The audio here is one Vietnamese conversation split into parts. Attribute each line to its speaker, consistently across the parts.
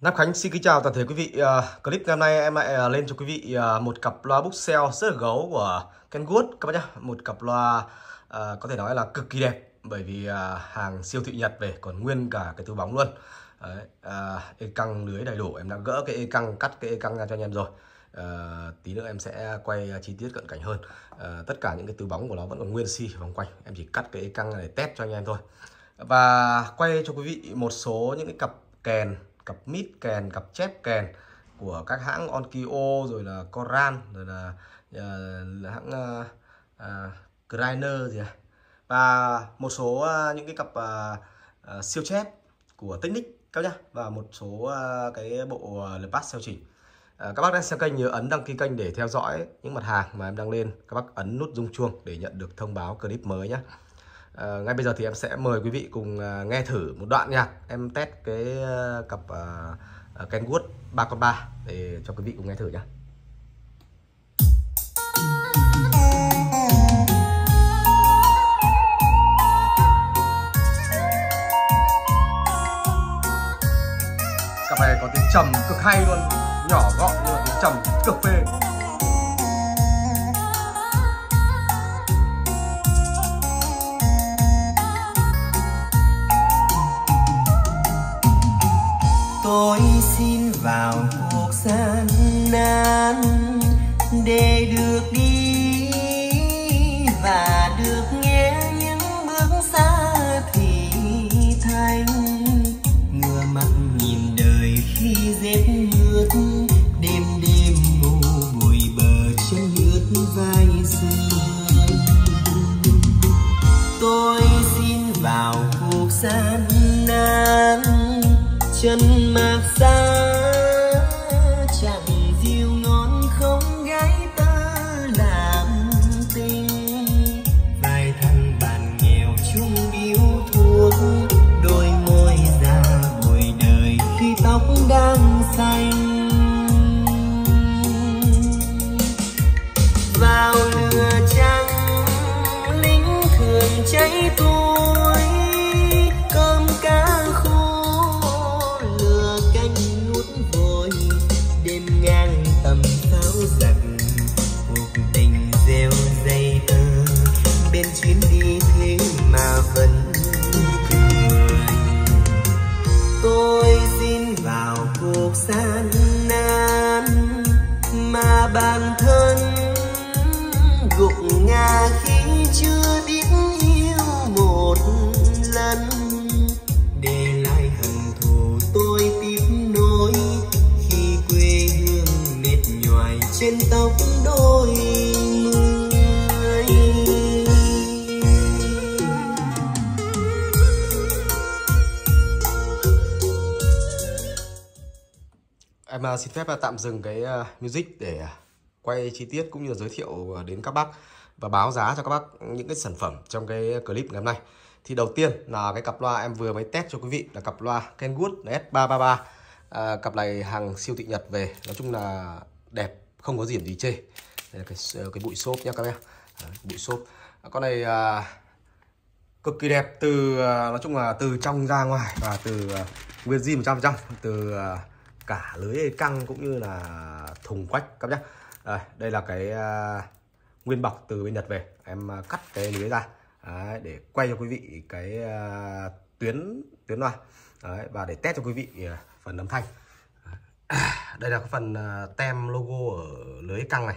Speaker 1: Nam Khánh xin kính chào toàn thể quý vị. Uh, clip ngày hôm nay em lại ờ, lên cho quý vị uh, một cặp loa Booksell rất là gấu của Kenwood các bác nhá. Một cặp loa uh, có thể nói là cực kỳ đẹp bởi vì uh, hàng siêu thị Nhật về còn nguyên cả cái túi bóng luôn. Đấy, uh, e căng lưới đầy đủ em đã gỡ cái e căng cắt cái e căng ra cho anh em rồi. Uh, tí nữa em sẽ quay chi tiết cận cảnh hơn. Uh, tất cả những cái túi bóng của nó vẫn còn nguyên si vòng quanh. Em chỉ cắt cái e căng này test cho anh em thôi. Và quay cho quý vị một số những cái cặp kèn cặp mít kèn cặp chép kèn của các hãng Onkyo rồi là Coran rồi là, uh, hãng ờ, ờ, uh, uh, Griner gì à. và một số uh, những cái cặp uh, uh, siêu chép của Technic các nhá và một số uh, cái bộ uh, Le Pass theo chỉnh. À, các bác đang xem kênh nhớ ấn đăng ký kênh để theo dõi những mặt hàng mà em đăng lên. Các bác ấn nút rung chuông để nhận được thông báo clip mới nhé À, ngay bây giờ thì em sẽ mời quý vị cùng uh, nghe thử một đoạn nhạc em test cái uh, cặp uh, Kenwood 3 con 3 để cho quý vị cùng nghe thử nhé. Cặp này có tiếng trầm cực hay luôn, nhỏ gọn nhưng mà tiếng trầm cực phê.
Speaker 2: Bàn bản thân gục ngã khi chưa
Speaker 1: Em à, xin phép à, tạm dừng cái à, music để quay chi tiết cũng như là giới thiệu đến các bác và báo giá cho các bác những cái sản phẩm trong cái clip ngày hôm nay. Thì đầu tiên là cái cặp loa em vừa mới test cho quý vị là cặp loa Kenwood S333. À, cặp này hàng siêu thị Nhật về, nói chung là đẹp, không có gì gì chê. Đây là cái cái bụi xốp nhá các em. À, bụi xốp. À, con này à, cực kỳ đẹp từ à, nói chung là từ trong ra ngoài và từ à, nguyên zin 100% từ à, cả lưới căng cũng như là thùng quách các nhá. Đây, đây là cái uh, nguyên bọc từ bên Nhật về. Em uh, cắt cái lưới ra Đấy, để quay cho quý vị cái uh, tuyến tuyến loa Đấy, và để test cho quý vị uh, phần âm thanh. Đây là cái phần uh, tem logo ở lưới căng này.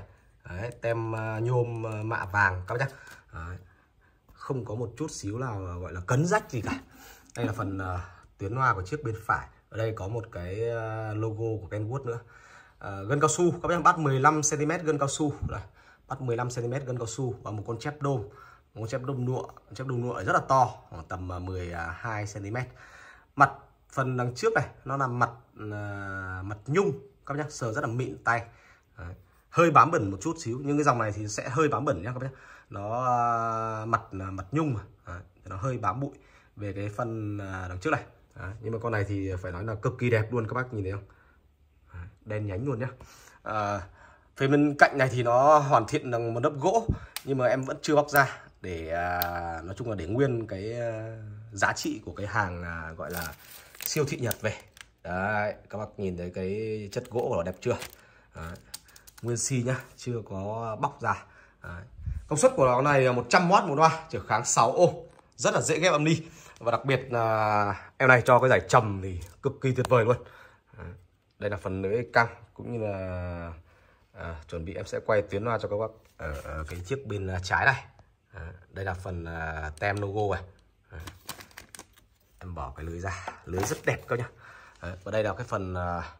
Speaker 1: Đấy, tem uh, nhôm uh, mạ vàng các bác nhá. Đấy, không có một chút xíu nào gọi là cấn rách gì cả. Đây là phần uh, tuyến loa của chiếc bên phải ở đây có một cái ờ, logo của Kenwood nữa. À, gân cao su các bác bắt 15 cm gân cao su. Đây bắt 15 cm gân cao su và một con chép đôm. Một con chép đôm nụa chép đôm nụa rất là to khoảng tầm ờ, 12 cm mặt phần đằng trước này nó là mặt uh, mặt nhung các bác sờ rất là mịn tay. Đấy. hơi bám bẩn một chút xíu nhưng cái dòng này thì sẽ hơi bám bẩn nhá các bác, nó uh, mặt mặt nhung mà. Đấy. nó hơi bám bụi. Về cái phần uh, đằng trước này Đấy, nhưng mà con này thì phải nói là cực kỳ đẹp luôn các bác nhìn thấy không đen nhánh luôn nhá à, phía bên cạnh này thì nó hoàn thiện bằng một lớp gỗ nhưng mà em vẫn chưa bóc ra để à, nói chung là để nguyên cái à, giá trị của cái hàng à, gọi là siêu thị Nhật về đấy các bác nhìn thấy cái chất gỗ của nó đẹp chưa đấy. nguyên si nhá chưa có bóc ra đấy. công suất của nó này là 100W một loa trở kháng 6 ô rất là dễ ghép âm đi và đặc biệt là em này cho cái giải trầm thì cực kỳ tuyệt vời luôn. Đây là phần lưới căng cũng như là à, chuẩn bị em sẽ quay tuyến loa cho các bác ở, ở cái chiếc bên à, trái này. À, đây là phần à, tem logo này. À, em bỏ cái lưới ra lưới rất đẹp các nhá. À, và đây là cái phần à,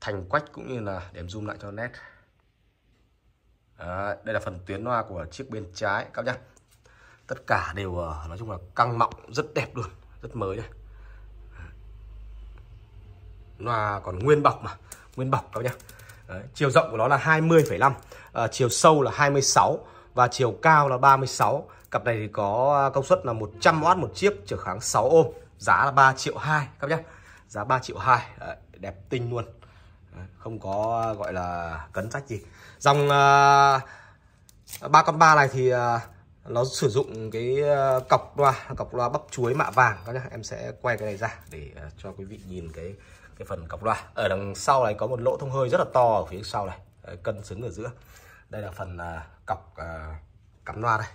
Speaker 1: thành quách cũng như là để em zoom lại cho nét. À, đây là phần tuyến loa của chiếc bên trái các nhá. Tất cả đều nói chung là căng mọng rất đẹp luôn rất mới này loa còn nguyên bọc mà nguyên bọc các nhá. Đấy, chiều rộng của nó là 20,5 à, ờ, chiều sâu là 26 và chiều cao là 36 cặp này thì có ờ, công suất là 100W một chiếc trở kháng 6 ôm giá là 3 triệu 2 các nhá. Giá 3 triệu 2 Đấy, đẹp tinh luôn. Đấy, không có ờ, gọi là cấn rách gì. Dòng ba con ba này thì uh, nó sử dụng cái ờ, cọc loa cọc loa bắp chuối mạ vàng các nhá. Em sẽ quay cái này ra để ờ, cho quý vị nhìn cái cái phần cọc loa. Ở đằng sau này có một lỗ thông hơi rất là to ở phía sau này. Đấy, cân xứng ở giữa. Đây là phần ờ, cọc cắm loa đây.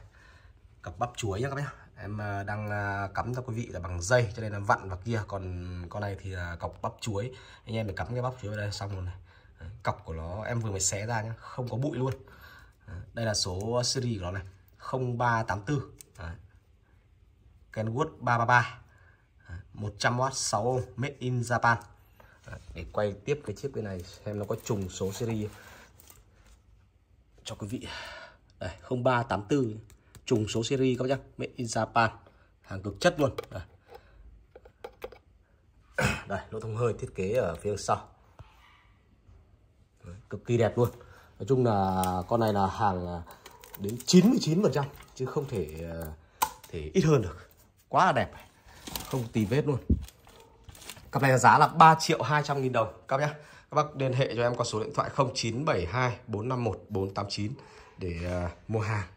Speaker 1: Cọc bắp chuối nhá các nhá. Em đang cắm cho quý vị là bằng dây cho nên là vặn vào kia. Còn con này thì là cọc bắp chuối. Anh em phải cắm cái bắp chuối vào đây xong rồi này. Đấy, cọc của nó em vừa mới xé ra nhá không có bụi luôn. Đây là số series của nó này. 0384 Đấy. Kenwood 333 Đấy, 100W 6 ohm made in Japan. Đấy, để quay tiếp cái chiếc bên này xem nó có trùng số series cho quý vị. Đây 0384 trùng số series các bác nhá. Made in Japan. Hàng cực chất luôn. Đây, đây lỗ thông hơi thiết kế ở phía sau. Đấy, cực kỳ đẹp luôn. Nói chung là con này là hàng à, đến 99 phần trăm chứ không thể ờ, thể ít hơn được. Quá là đẹp. Không tì vết luôn. Cặp này giá là 3 triệu 200 nghìn đồng các nhá. Các bác liên hệ cho em qua số điện thoại 0972 451 489 để uh, mua hàng.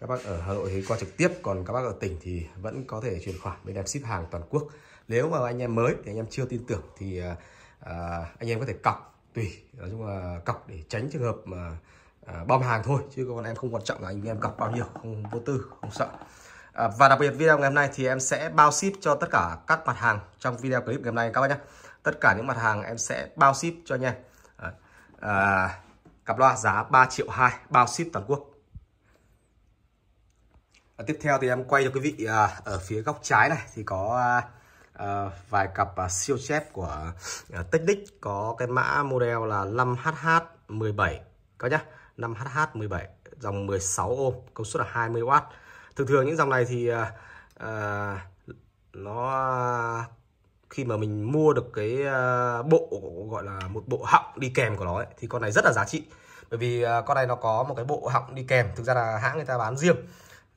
Speaker 1: Các bác ở Hà Nội thì qua trực tiếp còn các bác ở tỉnh thì vẫn có thể chuyển khoản bên em ship hàng toàn quốc. Nếu mà anh em mới thì anh em chưa tin tưởng thì uh, anh em có thể cọc tùy. Nói chung là cọc để tránh trường hợp mà uh, À, bom hàng thôi chứ còn em không quan trọng là anh em cọc bao nhiêu không vô tư không sợ. À, và đặc biệt video ngày hôm nay thì em sẽ bao ship cho tất cả các mặt hàng trong video clip ngày hôm nay các bác nhé tất cả những mặt hàng em sẽ bao ship cho anh em. À, à, cặp loa giá 3 triệu 2 bao ship toàn quốc. À, tiếp theo thì em quay cho quý vị à, ở phía góc trái này thì có à, à, vài cặp à, siêu chép của à, Technic. Có cái mã model là 5HH17 các nhá. 5HH17 dòng 16 ohm công suất là 20W thường thường những dòng này thì uh, nó khi mà mình mua được cái uh, bộ gọi là một bộ họng đi kèm của nó ấy, thì con này rất là giá trị. Bởi vì uh, con này nó có một cái bộ họng đi kèm thực ra là hãng người ta bán riêng.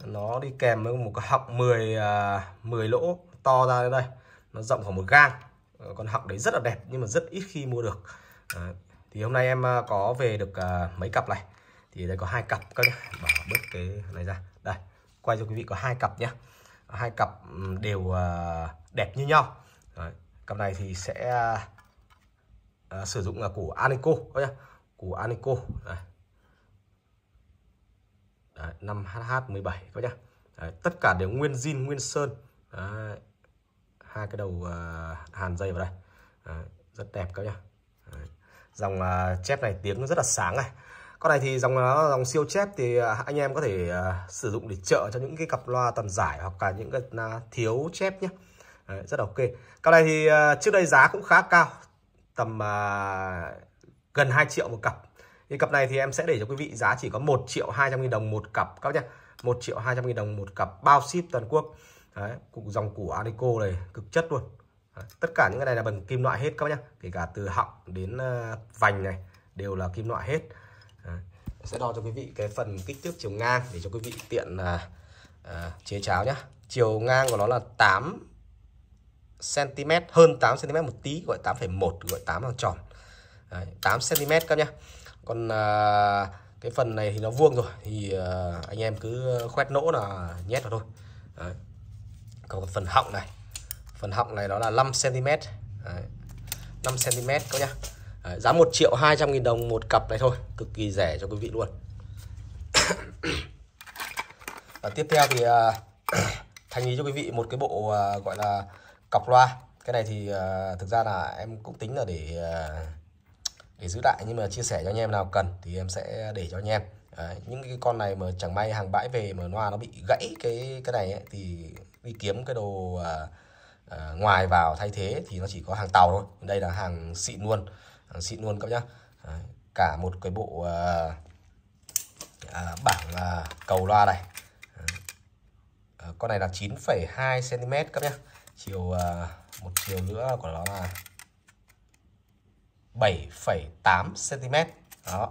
Speaker 1: Nó đi kèm với một cái họng 10 uh, 10 lỗ to ra đây nó rộng khoảng một gang. Ờ, con họng đấy rất là đẹp nhưng mà rất ít khi mua được. À, thì hôm nay em có về được uh, mấy cặp này thì đây có hai cặp các bỏ bớt cái này ra đây quay cho quý vị có hai cặp nhé hai cặp đều ờ, đẹp như nhau Đấy. cặp này thì sẽ ờ, sử dụng là củ Anico các củ Anico Đấy. Đấy, 5HH17 các nhá Đấy, tất cả đều nguyên zin nguyên sơn Đấy. hai cái đầu uh, hàn dây vào đây Đấy, rất đẹp các nhá Đấy. dòng uh, chép này tiếng rất là sáng này con này thì dòng nó dòng siêu chép thì à, anh em có thể uh, sử dụng để trợ cho những cái cặp loa tầm giải hoặc cả những cái uh, thiếu chép nhé. Đấy, rất là ok. Cặp này thì uh, trước đây giá cũng khá cao tầm uh, gần 2 triệu một cặp. Thì cặp này thì em sẽ để cho quý vị giá chỉ có 1 triệu 200 nghìn đồng một cặp các nhé. 1 triệu 200 nghìn đồng một cặp bao ship toàn quốc. Đấy, cùng dòng củ Anico này cực chất luôn. Đấy, tất cả những cái này là bằng kim loại hết các nhé. Kể cả từ họng đến uh, vành này đều là kim loại hết sẽ đo cho quý vị cái phần kích thước chiều ngang để cho quý vị tiện à, à, chế cháo nhá. Chiều ngang của nó là 8 cm hơn 8 cm một tí gọi 8,1 gọi 8 là tròn. Đấy, 8 cm các nhá. Còn à, cái phần này thì nó vuông rồi thì à, anh em cứ khoét nỗ là nhét vào thôi. Đấy. còn phần họng này phần họng này đó là 5 cm Đấy. 5 cm các nhá. Đấy, giá 1 triệu 200 nghìn đồng một cặp này thôi cực kỳ rẻ cho quý vị luôn. Và tiếp theo thì uh, thành ý cho quý vị một cái bộ uh, gọi là cọc loa. Cái này thì uh, thực ra là em cũng tính là để uh, để giữ lại nhưng mà chia sẻ cho anh em nào cần thì em sẽ để cho anh em. Đấy, những cái con này mà chẳng may hàng bãi về mà loa nó bị gãy cái cái này ấy, thì đi kiếm cái đồ uh, uh, ngoài vào thay thế thì nó chỉ có hàng tàu thôi. Đây là hàng xịn luôn hàng xịn luôn các nhá. Đấy, cả một cái bộ à, à, bảng à, cầu loa này. À, con này là 9,2 cm các nhá. Chiều à, một chiều nữa của nó là 7,8 cm đó.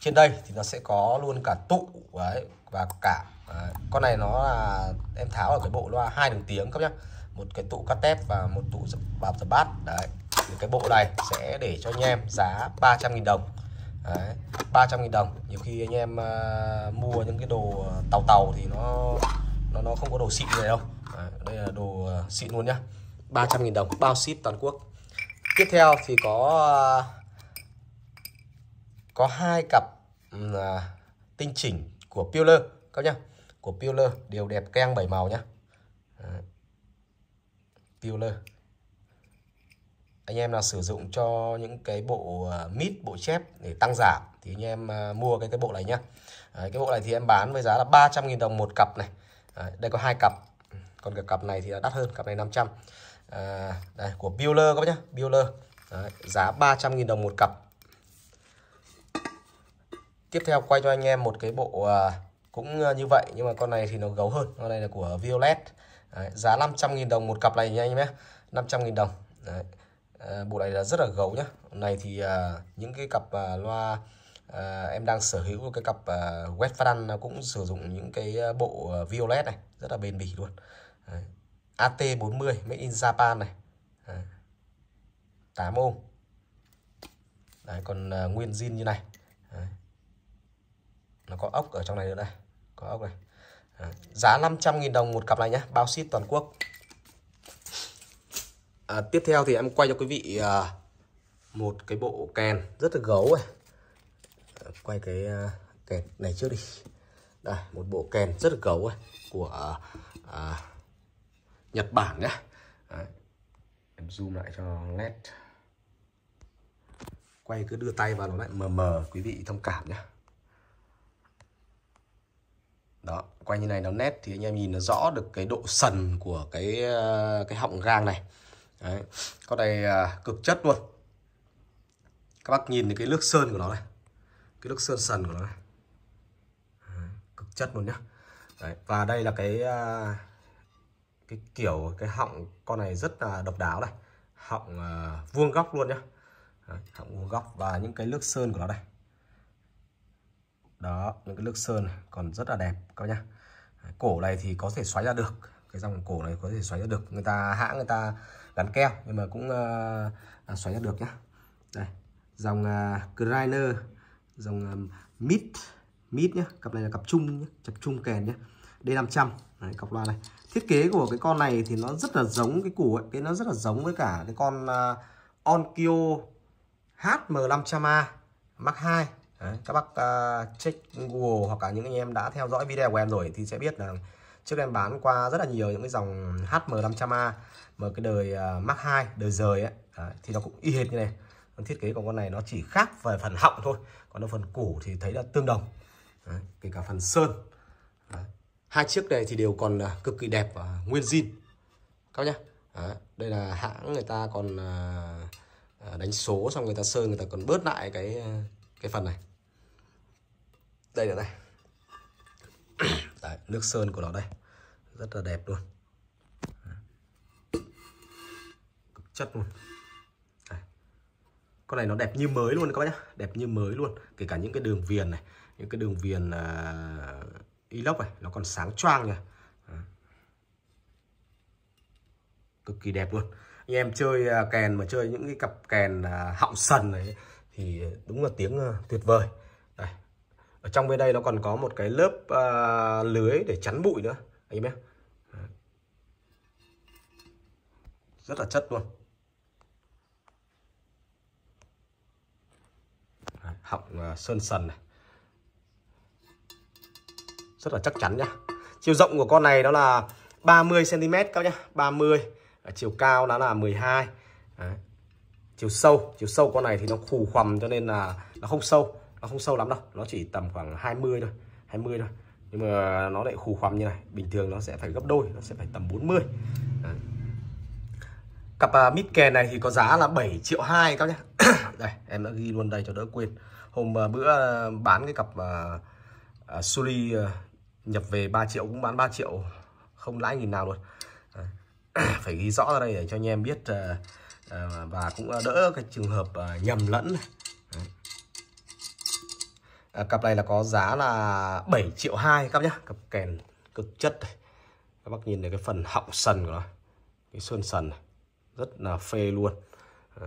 Speaker 1: Trên đây thì nó sẽ có luôn cả tụ đấy và cả đấy. con này nó là em tháo ở cái bộ loa hai đường tiếng các nhá. Một cái tụ cắt tép và một tụ bạp the bát đấy cái bộ này sẽ để cho anh em giá 300.000 đồng. Đấy 300.000 đồng. Nhiều khi anh em uh, mua những cái đồ ờ, tàu tàu thì nó nó nó không có đồ xịn này đâu. Đấy, đây là đồ uh, xịn luôn nhá. 300.000 đồng bao ship toàn quốc. Tiếp theo thì có có hai cặp uh, tinh chỉnh của Peeler các nhá. Của Peeler đều đẹp keng bảy màu nhá. Peeler anh em nào sử dụng cho những cái bộ ờ, uh, mid bộ chép để tăng giảm thì anh em uh, mua cái cái bộ này nhá. Đấy, cái bộ này thì em bán với giá là 300.000 đồng một cặp này. Đấy, đây có hai cặp. Còn cái cặp này thì là đắt hơn cặp này 500 à, ờ, đây của Bueller các bác nhá Bueller Đấy, giá 300.000 đồng một cặp. Tiếp theo quay cho anh em một cái bộ à, cũng như vậy nhưng mà con này thì nó gấu hơn. Con này là của Violet. Đấy, giá 500.000 đồng một cặp này nha anh em nhé. 500.000 đồng. Đấy. À, bộ này là rất là gấu nhá. Này thì à, những cái cặp à, loa à, em đang sở hữu cái cặp à, Westfaden cũng sử dụng những cái à, bộ à, Violet này rất là bền bỉ luôn. Đấy. AT40 made in Japan này. Đấy. 8 ôm. Đấy, còn uh, nguyên zin như này. Đấy. nó có ốc ở trong này nữa đây có ốc này. Đấy. giá 500.000 đồng một cặp này nhá. Bao ship toàn quốc à, tiếp theo thì em quay cho quý vị à, một cái bộ kèn rất là gấu này. À, quay cái à, kèn này trước đi. Đây một bộ kèn rất là gấu này của à, à Nhật Bản nhé Đấy. em zoom lại cho nét. Quay cứ đưa tay vào nó lại mờ mờ quý vị thông cảm nhé đó quay như này nó nét thì anh em nhìn nó rõ được cái độ sần của cái à, cái họng gang này. Đấy. con này à, cực chất luôn. Các bác nhìn cái nước sơn của nó này. Cái nước sơn sần của nó này. Đấy. cực chất luôn nhá. Đấy. và đây là cái à, cái kiểu cái họng con này rất là độc đáo này. Họng à, vuông góc luôn nhá. Đấy, họng vuông góc và những cái nước sơn của nó đây. Đó những cái nước sơn này còn rất là đẹp các nhá. Cổ này thì có thể xoáy ra được cái dòng cổ này có thể xoáy ra được. Người ta hãng người ta gắn keo nhưng mà cũng uh, xoáy ra được nhá. Đây dòng à, uh, grinder dòng um, mid mid nhá. Cặp này là cặp chung nhá cặp chung kèn nhá. D500 Đấy, cặp loa này. Thiết kế của cái con này thì nó rất là giống cái củ ấy cái nó rất là giống với cả cái con uh, Onkyo HM500A Mark 2 Đấy, các bác uh, check Google hoặc cả những anh em đã theo dõi video của em rồi thì sẽ biết là trước em bán qua rất là nhiều những cái dòng HM500A mà cái đời uh, Mark 2 đời rời ấy Đấy, thì nó cũng y hệt như này. Còn thiết kế của con này nó chỉ khác về phần họng thôi còn ở phần củ thì thấy là tương đồng. Đấy, kể cả phần sơn. Đấy. hai chiếc này thì đều còn uh, cực kỳ đẹp và nguyên zin. Các nhá. Đấy, đây là hãng người ta còn uh, đánh số xong người ta sơn người ta còn bớt lại cái cái phần này. Đây là đây. Đấy, nước sơn của nó đây. Rất là đẹp luôn. Cực chất luôn. Đấy. con này nó đẹp như mới luôn các bác nhá. Đẹp như mới luôn. Kể cả những cái đường viền này những cái đường viền uh, inox này nó còn sáng choang nhỉ. Cực kỳ đẹp luôn. Anh em chơi uh, kèn mà chơi những cái cặp kèn uh, họng sần này thì đúng là tiếng uh, tuyệt vời ở trong bên đây nó còn có một cái lớp à, lưới để chắn bụi nữa. Anh em rất là chất luôn. Họng à, sơn sần này. Rất là chắc chắn nhá. Chiều rộng của con này đó là 30 cm các nhá. 30 à, chiều cao nó là 12 Đấy. chiều sâu chiều sâu con này thì nó khù khoằm cho nên là nó không sâu nó không sâu lắm đâu nó chỉ tầm khoảng 20 thôi 20 thôi. Nhưng mà nó lại khù khoằm như này bình thường nó sẽ phải gấp đôi nó sẽ phải tầm 40 Đấy. cặp uh, mít kèn này thì có giá là 7 triệu 2 các nhé đây em đã ghi luôn đây cho đỡ quên. Hôm uh, bữa uh, bán cái cặp uh, uh, Suli uh, nhập về 3 triệu cũng bán 3 triệu không lãi nghìn nào luôn. Phải ghi rõ ra đây để cho anh em biết uh, uh, và cũng đỡ cái trường hợp uh, nhầm lẫn này. À, cặp này là có giá là 7 triệu 2 các nhá. Cặp kèn cực chất này. các bác nhìn thấy cái phần họng sần của nó. Cái sơn sần này. rất là phê luôn. À,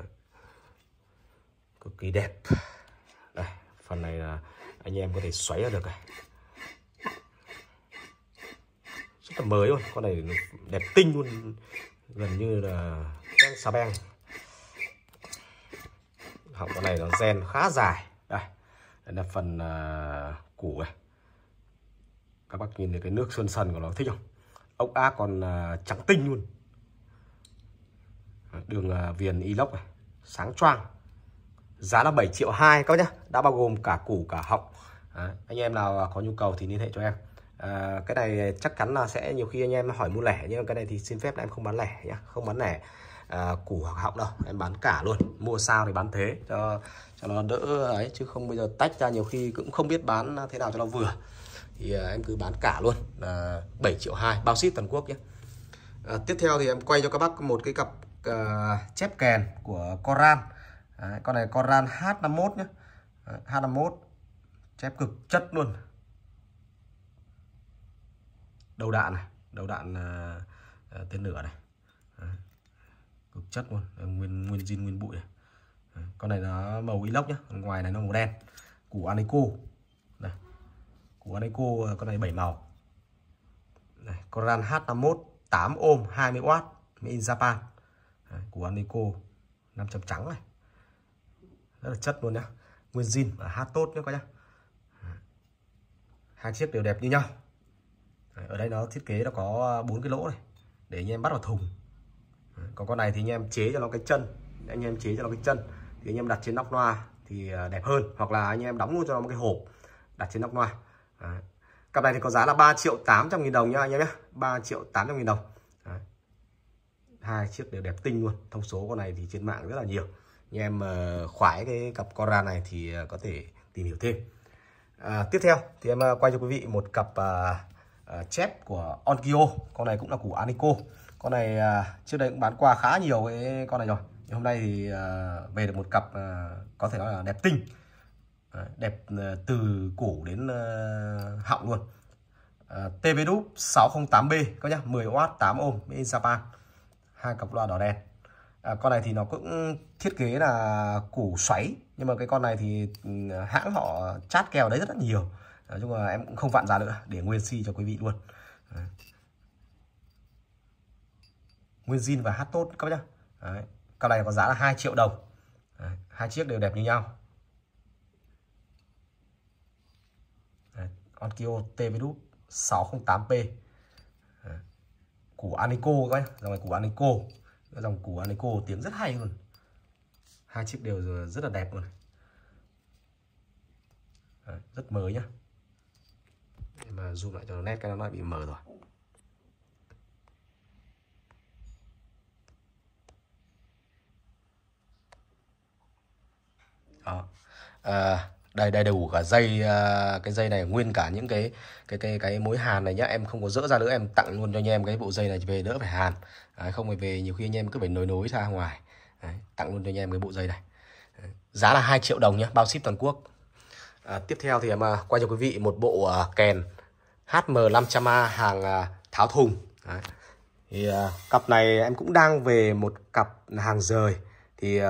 Speaker 1: cực kỳ đẹp. Đây phần này là anh em có thể xoáy ra được này. Rất là mới luôn. Con này đẹp tinh luôn. Gần như là đen xà beng. Họng con này nó gen khá dài. Đây đây là phần à, củ này. Các bác nhìn thấy cái nước sơn sần của nó thích không? Ốc ác còn à, trắng tinh luôn. Đường à, viền inox này sáng choang. Giá là 7 triệu 2 các nhá. Đã bao gồm cả củ cả họng. Đấy, anh em nào có nhu cầu thì liên hệ cho em. À, cái này chắc chắn là sẽ nhiều khi anh em hỏi mua lẻ nhưng cái này thì xin phép là em không bán lẻ nhá. Không bán lẻ à, củ hoặc họng đâu. Em bán cả luôn. Mua sao thì bán thế cho cho nó đỡ ấy chứ không bây giờ tách ra nhiều khi cũng không biết bán thế nào cho nó vừa. Thì à, em cứ bán cả luôn là 7 triệu 2 bao ship toàn quốc nhé. À, tiếp theo thì em quay cho các bác một cái cặp uh, chép kèn của Coran à, con này Coran H51 nhé. Đấy, H51 chép cực chất luôn. Đầu đạn này đầu đạn uh, tên lửa này. À, cực chất luôn nguyên nguyên zin nguyên bụi này. Ừ, con này nó màu inox nhá ngoài này nó màu đen. Củ Anico này, củ Anico ờ, con này 7 màu. Này Coran H51 8 ohm 20W made in Japan. Đấy. củ Anico 5 chấm trắng này. Rất là chất luôn nhá, nguyên zin và hát tốt nhá các nhá. Hai chiếc đều đẹp như nhau. Ở đây nó thiết kế nó có bốn cái lỗ này, để anh em bắt vào thùng. Còn con này thì anh em chế cho nó cái chân, anh em chế cho nó cái chân thì anh em đặt trên nóc loa thì à, đẹp hơn. Hoặc là anh em đóng luôn cho nó một cái hộp đặt trên nóc loa. Đấy. cặp này thì có giá là 3 triệu 800 nghìn đồng nhá anh em nhé. 3 triệu 800 nghìn đồng. Đấy. hai chiếc đều đẹp tinh luôn. Thông số con này thì trên mạng rất là nhiều. Anh em ờ, khoái cái cặp Cora này thì ờ, có thể tìm hiểu thêm. À, tiếp theo thì em ờ, quay cho quý vị một cặp à, à, chép của Onkyo. Con này cũng là của Anico con này à, trước đây cũng bán qua khá nhiều cái con này rồi hôm nay thì uh, về được một cặp uh, có thể nói là đẹp tinh. Ờ, đẹp uh, từ cổ đến uh, họng luôn. Uh, TV Đúc 608B có nhá 10W 8 ohm in Japan. Hai cặp loa đỏ đen. À, con này thì nó cũng thiết kế là củ xoáy nhưng mà cái con này thì ừ, hãng họ chát kèo đấy rất là nhiều. Nói chung là em cũng không vặn ra nữa để nguyên si cho quý vị luôn. Nguyên zin và hát tốt các bác nhá. Đấy con này có giá là 2 triệu đồng đấy. hai chiếc đều đẹp như nhau đấy. Onkyo TV 608p đấy. củ Anico các bác dòng này củ Anico dòng củ Anico tiếng rất hay luôn hai chiếc đều rất là đẹp luôn Đấy, rất mới nhá để mà zoom lại cho nó nét cái nó lại bị mờ rồi đó. À, đây đầy đủ cả dây ờ, cái dây này nguyên cả những cái cái cái cái mối hàn này nhá. Em không có dỡ ra nữa em tặng luôn cho anh em cái bộ dây này về đỡ phải hàn. À, không phải về nhiều khi anh em cứ phải nối nối ra ngoài. Đấy, tặng luôn cho anh em cái bộ dây này. Đấy, giá là 2 triệu đồng nhé bao ship toàn quốc. À, tiếp theo thì em quay cho quý vị một bộ kèn HM500A hàng tháo thùng. Đấy. thì uh, cặp này em cũng đang về một cặp hàng rời. Thì uh,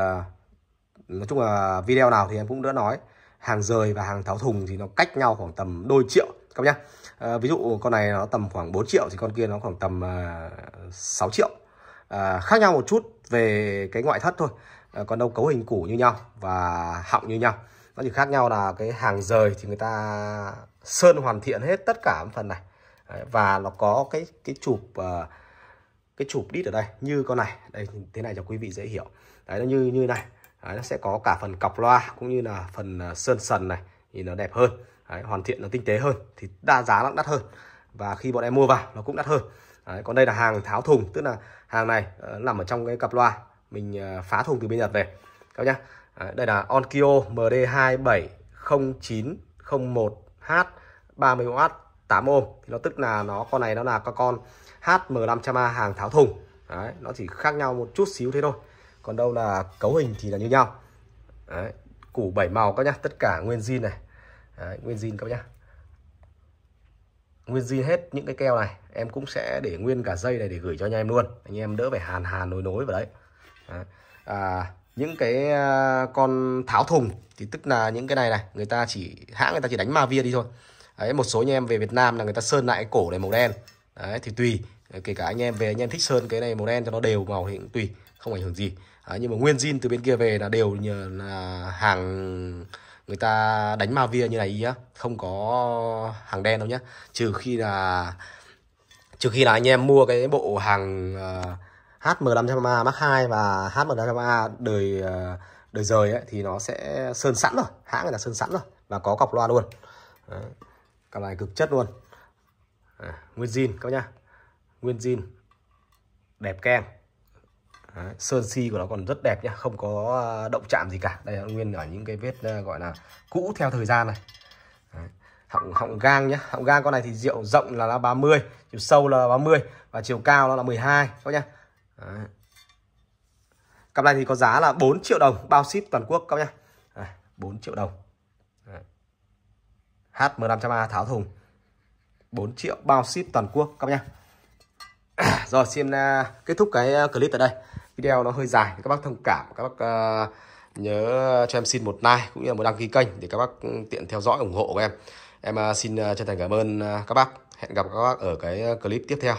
Speaker 1: nói chung là video nào thì em cũng đã nói. Hàng rời và hàng tháo thùng thì nó cách nhau khoảng tầm đôi triệu các nhá. À, ví dụ con này nó tầm khoảng 4 triệu thì con kia nó khoảng tầm à, uh, 6 triệu. À, khác nhau một chút về cái ngoại thất thôi. À, còn đâu cấu hình củ như nhau và họng như nhau. Nó chỉ khác nhau là cái hàng rời thì người ta sơn hoàn thiện hết tất cả phần này. Đấy, và nó có cái cái chụp uh, cái chụp đít ở đây như con này. Đây thế này cho quý vị dễ hiểu. Đấy nó như như này đấy, nó sẽ có cả phần cọc loa cũng như là phần ờ, sơn sần này thì nó đẹp hơn. Đấy, hoàn thiện nó tinh tế hơn thì đa giá nó đắt hơn. Và khi bọn em mua vào nó cũng đắt hơn. Đấy, còn đây là hàng tháo thùng tức là hàng này uh, nằm ở trong cái cặp loa. Mình uh, phá thùng từ bên Nhật về. Các nhá. Đấy, đây là Onkyo MD270901H 30W 8 ohm. Thì nó tức là nó con này nó là các con HM500A hàng tháo thùng. Đấy, nó chỉ khác nhau một chút xíu thế thôi còn đâu là cấu hình thì là như nhau. Đấy, củ bảy màu các nhá tất cả nguyên zin này. Đấy, nguyên zin các nhá. Nguyên zin hết những cái keo này em cũng sẽ để nguyên cả dây này để gửi cho anh em luôn. Anh em đỡ phải hàn hàn nối nối vào đấy, đấy. À, những cái à, con tháo thùng thì tức là những cái này này người ta chỉ hãng người ta chỉ đánh ma via đi thôi. Đấy một số anh em về Việt Nam là người ta sơn lại cái cổ này màu đen. Đấy thì tùy. Kể cả anh em về anh em thích sơn cái này màu đen cho nó đều màu thì cũng tùy không ảnh hưởng gì. À, nhưng mà nguyên zin từ bên kia về là đều nhờ là hàng người ta đánh ma via như này ý á không có hàng đen đâu nhá. Trừ khi là trừ khi là anh em mua cái bộ hàng ờ, uh, HM500A Mark 2 và HM500A đời uh, đời rời ấy, thì nó sẽ sơn sẵn rồi hãng người ta sơn sẵn rồi và có cọc loa luôn. Đấy. cặp này cực chất luôn. À, nguyên zin các nhá. Nguyên zin đẹp keng. Đấy, sơn si của nó còn rất đẹp nhá không có à, động chạm gì cả. Đây là nguyên ở những cái vết à, gọi là cũ theo thời gian này. Đấy. họng họng gang nhá. Họng gang con này thì rượu rộng là, là 30 chiều sâu là 30 và chiều cao nó là 12 các nhá. Đấy. cặp này thì có giá là 4 triệu đồng bao ship toàn quốc các nhá. Đấy, 4 triệu đồng. Đấy. HM500A tháo thùng. 4 triệu bao ship toàn quốc các nhá. Rồi xin à, kết thúc cái clip tại đây video nó hơi dài các bác thông cảm các bác uh, nhớ cho em xin một like cũng như là một đăng ký kênh để các bác ừ, tiện theo dõi ủng hộ của em. Em uh, xin uh, chân thành cảm ơn uh, các bác. Hẹn gặp các bác ở cái clip tiếp theo.